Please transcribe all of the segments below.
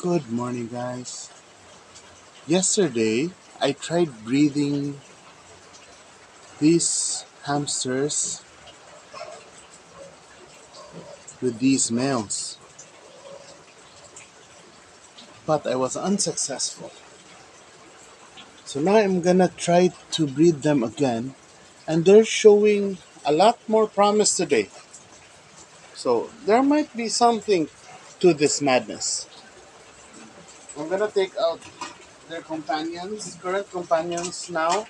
Good morning, guys. Yesterday, I tried breeding these hamsters with these males, but I was unsuccessful. So now I'm gonna try to breed them again, and they're showing a lot more promise today. So there might be something to this madness. I'm gonna take out their companions, current companions now.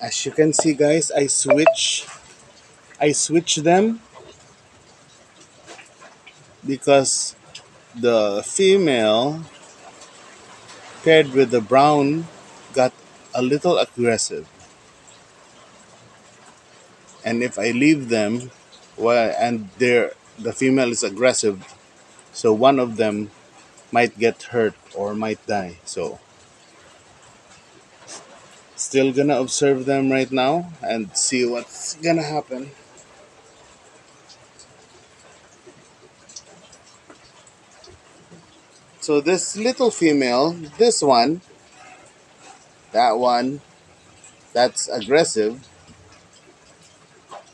As you can see, guys, I switch, I switch them because the female paired with the brown got a little aggressive. And if I leave them, well, and they're, the female is aggressive, so one of them might get hurt or might die. So, still gonna observe them right now and see what's gonna happen. So, this little female, this one, that one, that's aggressive,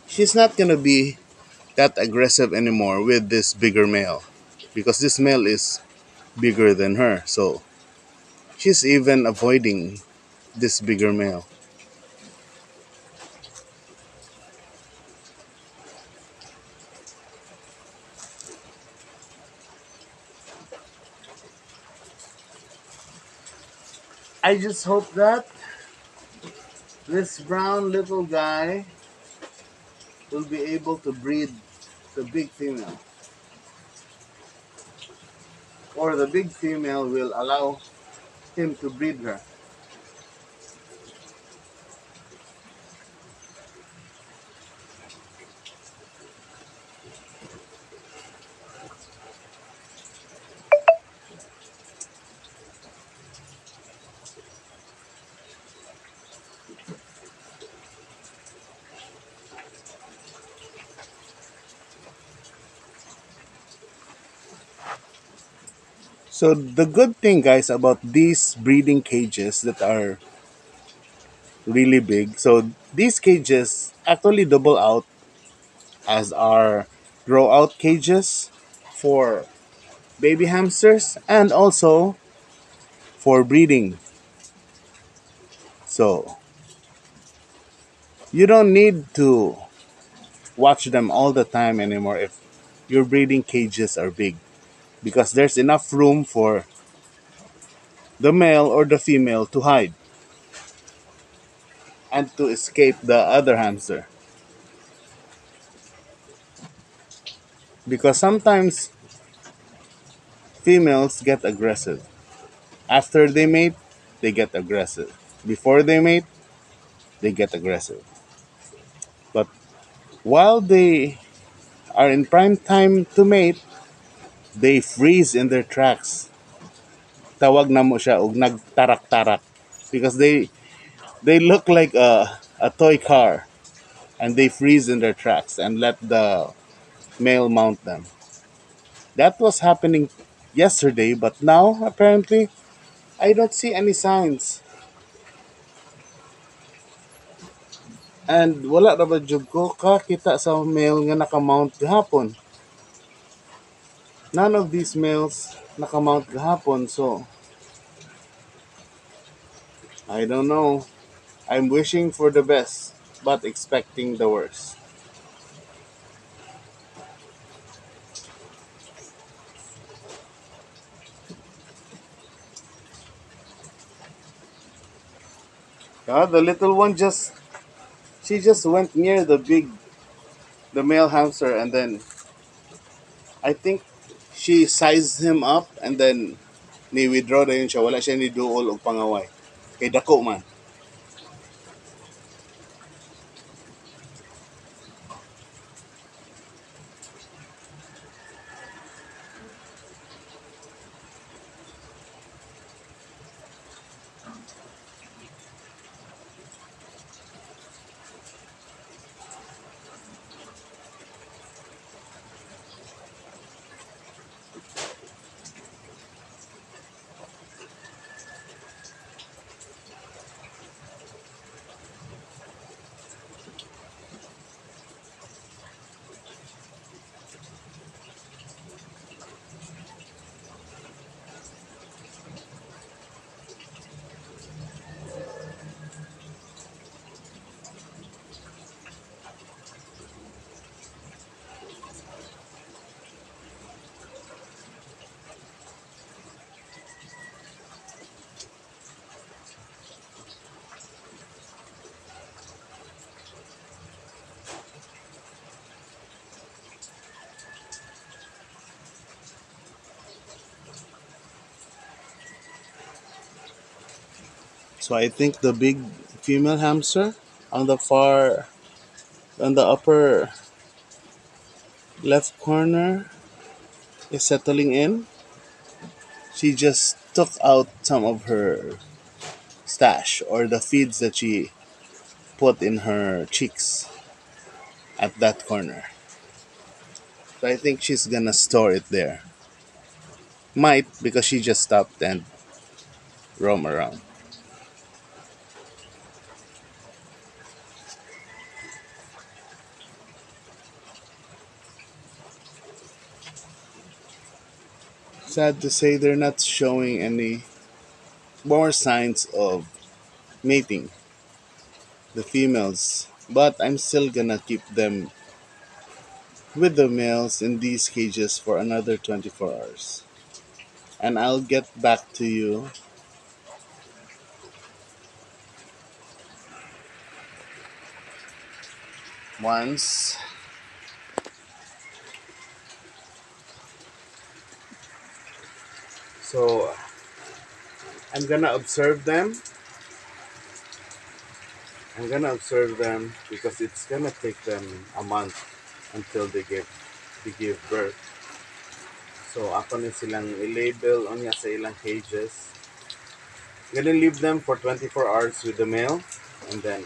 she's not gonna be that aggressive anymore with this bigger male because this male is bigger than her. So She's even avoiding this bigger male. I just hope that this brown little guy will be able to breed the big female. Or the big female will allow him to breed her. So the good thing guys about these breeding cages that are really big. So these cages actually double out as our grow out cages for baby hamsters and also for breeding. So you don't need to watch them all the time anymore if your breeding cages are big because there's enough room for the male or the female to hide and to escape the other hamster. Because sometimes females get aggressive. After they mate, they get aggressive. Before they mate, they get aggressive. But while they are in prime time to mate, they freeze in their tracks. Tawag na mo siya og nagtarak-tarak because they they look like a, a toy car and they freeze in their tracks and let the male mount them. That was happening yesterday, but now apparently I don't see any signs. And wala ra ba jud ko ka kita sa male nga nakamount gahapon. None of these males nakamount gahapon, so I don't know. I'm wishing for the best, but expecting the worst. Yeah, the little one just she just went near the big the male hamster and then I think she sized him up and then ni withdraw na yun siya. Wala siya ni duol og pangaway. Kay dako man So I think the big female hamster on the far on the upper left corner is settling in. She just took out some of her stash or the feeds that she put in her cheeks at that corner. So I think she's gonna store it there. Might because she just stopped and roam around. Sad to say they're not showing any more signs of mating, the females. But I'm still gonna keep them with the males in these cages for another 24 hours. And I'll get back to you once so I'm gonna observe them. I'm gonna observe them because it's gonna take them a month until they give they give birth. So ako na silang i-label on sa ilang cages. I'm gonna leave them for 24 hours with the male and then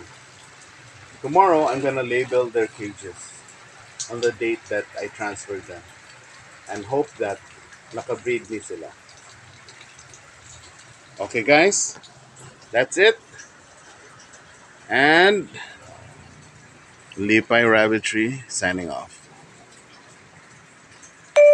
tomorrow I'm gonna label their cages on the date that I transfer them and hope that nakabreed ni sila. Okay guys, that's it. And Lepay Rabbitry signing off.